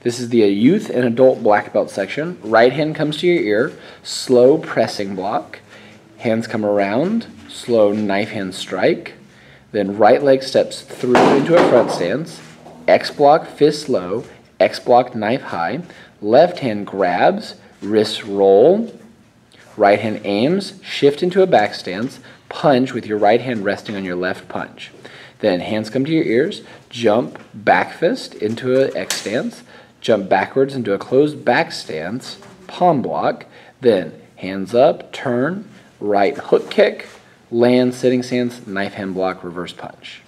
This is the uh, youth and adult black belt section. Right hand comes to your ear, slow pressing block. Hands come around, slow knife hand strike. Then right leg steps through into a front stance. X block, fist low, X block, knife high. Left hand grabs, wrist roll. Right hand aims, shift into a back stance, punch with your right hand resting on your left punch. Then hands come to your ears, jump back fist into an X stance, jump backwards into a closed back stance, palm block, then hands up, turn, right hook kick, land, sitting stance, knife hand block, reverse punch.